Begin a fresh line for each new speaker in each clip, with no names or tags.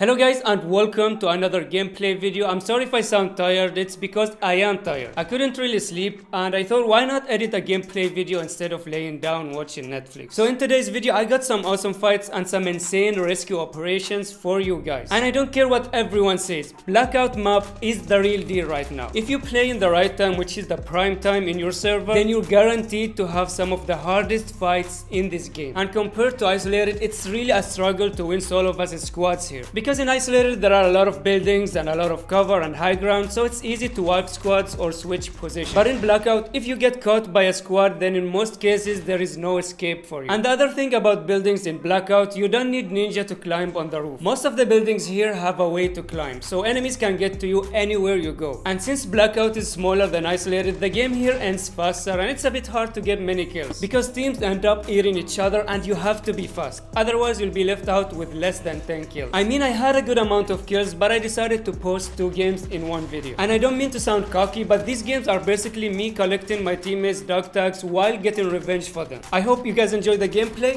Hello guys and welcome to another gameplay video. I'm sorry if I sound tired, it's because I am tired. I couldn't really sleep and I thought why not edit a gameplay video instead of laying down watching Netflix. So in today's video I got some awesome fights and some insane rescue operations for you guys. And I don't care what everyone says, Blackout map is the real deal right now. If you play in the right time which is the prime time in your server, then you're guaranteed to have some of the hardest fights in this game. And compared to Isolated, it's really a struggle to win solo versus squads here. Because in Isolated there are a lot of buildings and a lot of cover and high ground so it's easy to wipe squads or switch position. But in Blackout, if you get caught by a squad then in most cases there is no escape for you. And the other thing about buildings in Blackout, you don't need ninja to climb on the roof. Most of the buildings here have a way to climb so enemies can get to you anywhere you go. And since Blackout is smaller than Isolated, the game here ends faster and it's a bit hard to get many kills. Because teams end up eating each other and you have to be fast. Otherwise you'll be left out with less than 10 kills. I mean I had a good amount of kills but I decided to post two games in one video. And I don't mean to sound cocky but these games are basically me collecting my teammates dog tags while getting revenge for them. I hope you guys enjoy the gameplay.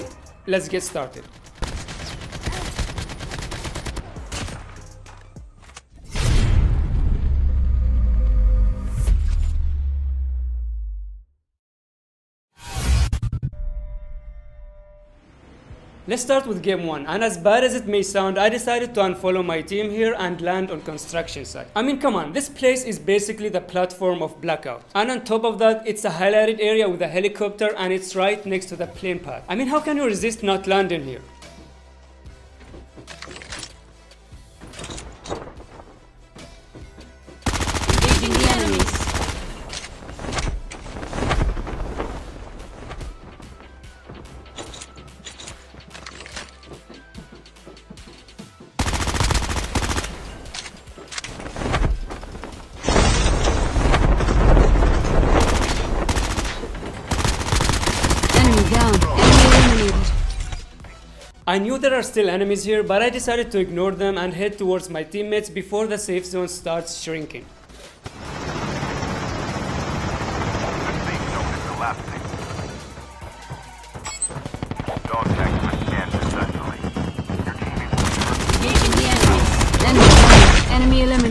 Let's get started. Let's start with game 1 and as bad as it may sound I decided to unfollow my team here and land on construction site. I mean come on this place is basically the platform of blackout and on top of that it's a highlighted area with a helicopter and it's right next to the plane pad. I mean how can you resist not landing here? I knew there are still enemies here but I decided to ignore them and head towards my teammates before the safe zone starts shrinking.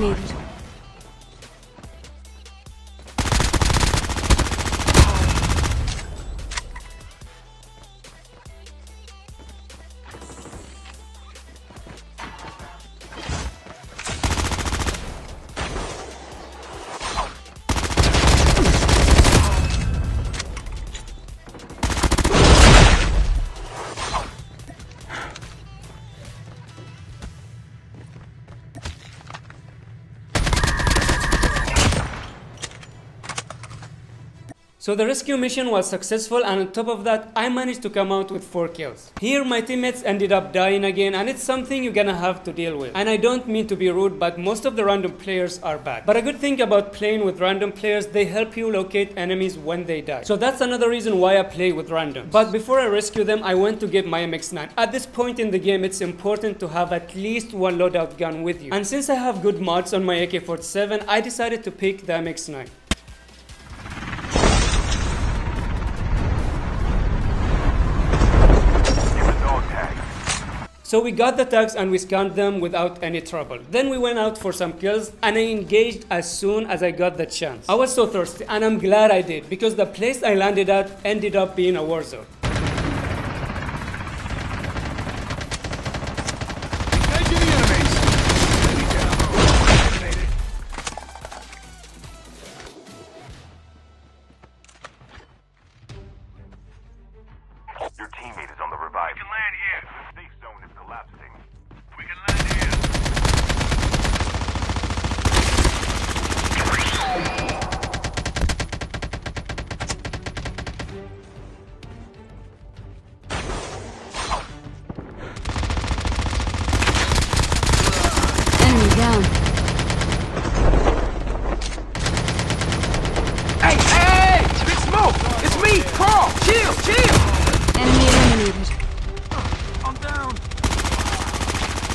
safe
So the rescue mission was successful and on top of that I managed to come out with 4 kills. Here my teammates ended up dying again and it's something you're gonna have to deal with. And I don't mean to be rude but most of the random players are bad. But a good thing about playing with random players they help you locate enemies when they die. So that's another reason why I play with random. But before I rescue them I went to get my MX9. At this point in the game it's important to have at least one loadout gun with you. And since I have good mods on my AK-47 I decided to pick the MX9. So we got the tags and we scanned them without any trouble. Then we went out for some kills and I engaged as soon as I got the chance. I was so thirsty and I'm glad I did because the place I landed at ended up being a war zone.
Down.
Hey, hey, hey! Big Smoke! It's me, Carl! Chill, chill!
Enemy eliminated.
I'm down.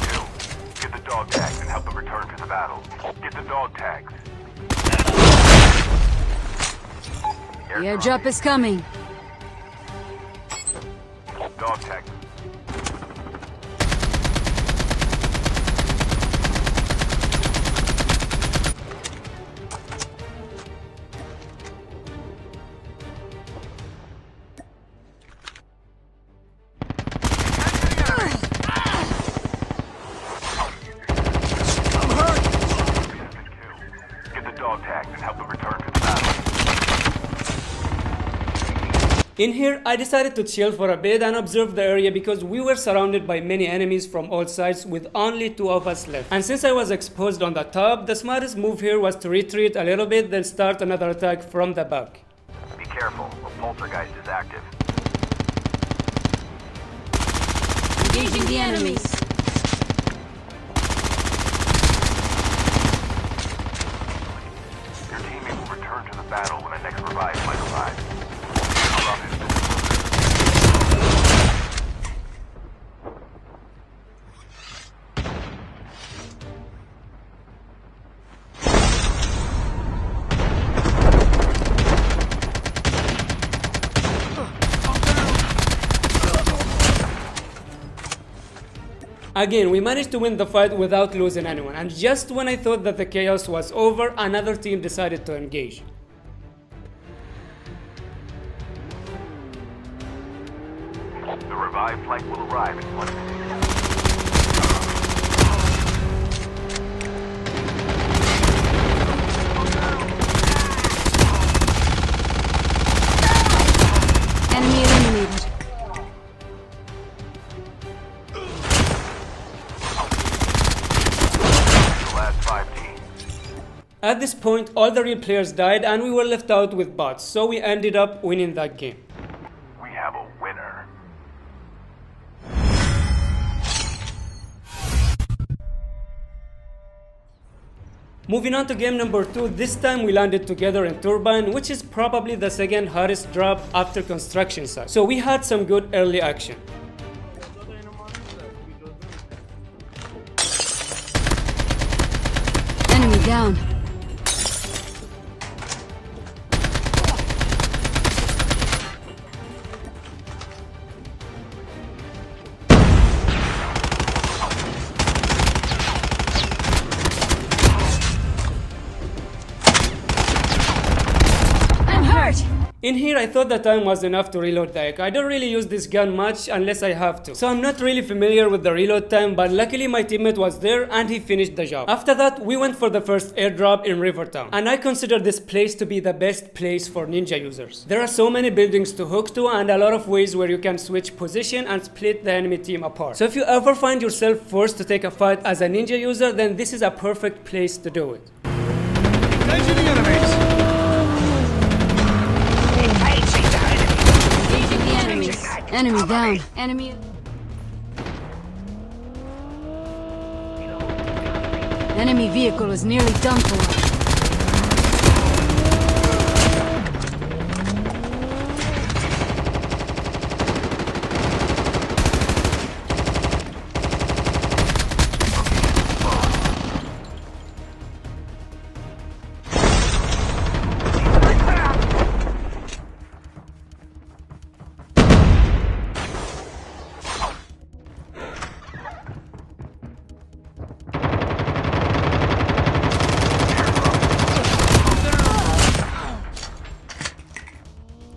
Two. Get the dog tags and help them return to the battle. Get the dog tags.
The airdrop is coming.
Dog tag.
In here, I decided to chill for a bit and observe the area because we were surrounded by many enemies from all sides with only two of us left. And since I was exposed on the top, the smartest move here was to retreat a little bit then start another attack from the back.
Be careful, a poltergeist is active.
Engaging the enemies.
Again, we managed to win the fight without losing anyone, and just when I thought that the chaos was over, another team decided to engage.
The revived flight will arrive in one minute.
This point, all the real players died and we were left out with bots, so we ended up winning that game.
We have a winner.
Moving on to game number 2, this time we landed together in Turbine, which is probably the second hardest drop after construction site. So we had some good early action.
Enemy down.
In here, I thought the time was enough to reload the AK. I don't really use this gun much unless I have to. So I'm not really familiar with the reload time, but luckily my teammate was there and he finished the job. After that, we went for the first airdrop in Rivertown. And I consider this place to be the best place for ninja users. There are so many buildings to hook to and a lot of ways where you can switch position and split the enemy team apart. So if you ever find yourself forced to take a fight as a ninja user, then this is a perfect place to do it.
Enemy down. Enemy. Enemy vehicle is nearly done for.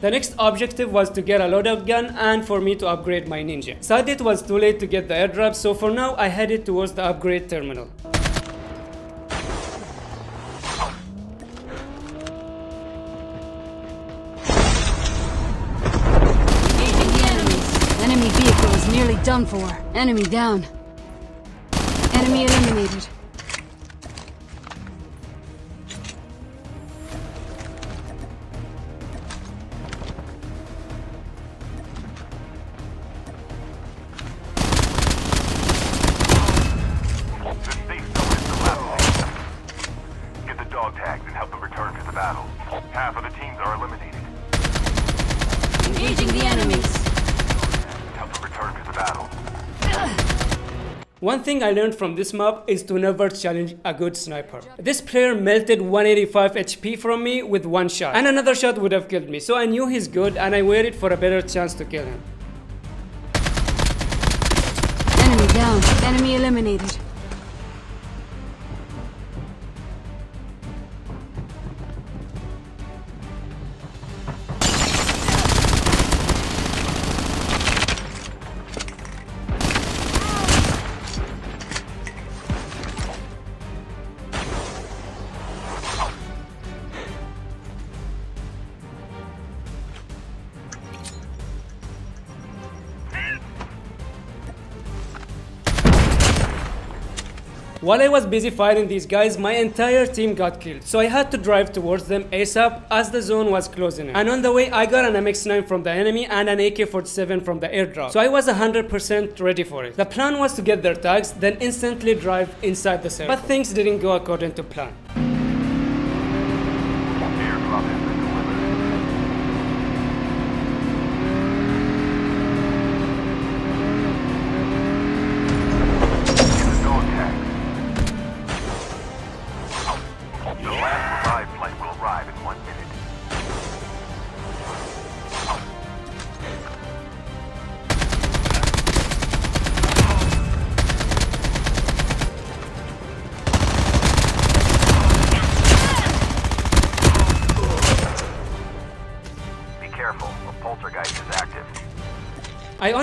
The next objective was to get a loadout gun and for me to upgrade my ninja. Sadly it was too late to get the airdrop so for now I headed towards the upgrade terminal.
Enemy vehicle is nearly done for. Enemy down. Enemy eliminated.
One thing I learned from this map is to never challenge a good sniper. This player melted 185 HP from me with one shot and another shot would have killed me so I knew he's good and I waited for a better chance to kill him.
Enemy down. Enemy eliminated.
While I was busy fighting these guys, my entire team got killed. So I had to drive towards them ASAP as the zone was closing in. And on the way, I got an MX9 from the enemy and an AK-47 from the airdrop. So I was 100% ready for it. The plan was to get their tags, then instantly drive inside the circle. But things didn't go according to plan.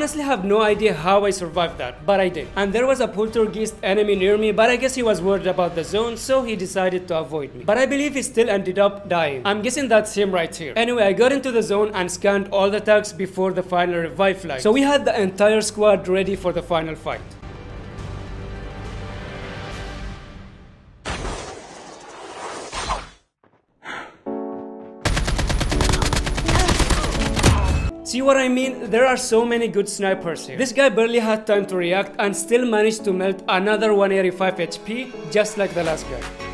Honestly have no idea how I survived that, but I did. And there was a poltergeist enemy near me, but I guess he was worried about the zone, so he decided to avoid me. But I believe he still ended up dying. I'm guessing that's him right here. Anyway, I got into the zone and scanned all the tags before the final revive flight. So we had the entire squad ready for the final fight. What I mean? There are so many good snipers here. This guy barely had time to react and still managed to melt another 185 HP just like the last guy.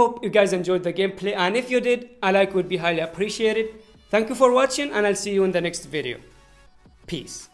Hope you guys enjoyed the gameplay and if you did, a like would be highly appreciated. Thank you for watching and I'll see you in the next video. Peace.